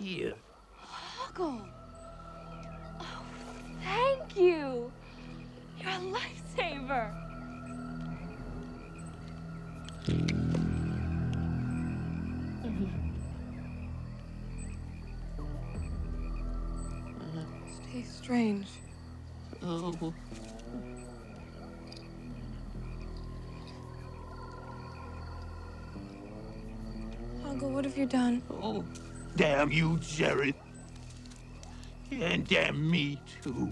here. Hoggle! Oh, thank you! You're a lifesaver! Stay strange. Oh. Hoggle, what have you done? Oh, damn you, Jareth. And damn me, too.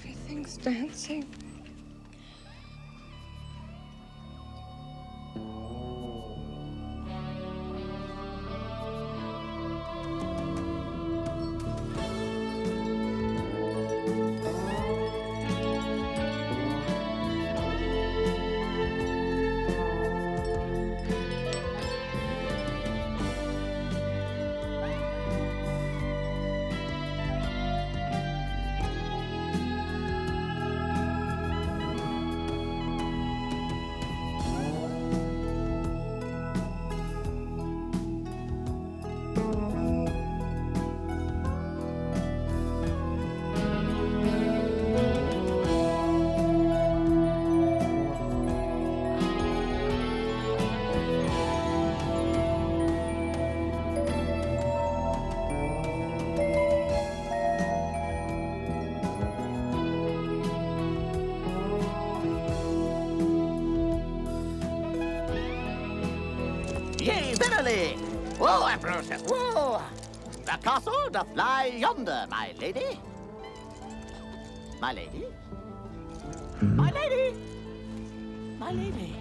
Everything's dancing. Verily! Whoa, Ambrosius, whoa! The castle doth lie yonder, my lady. My lady? My lady! My lady!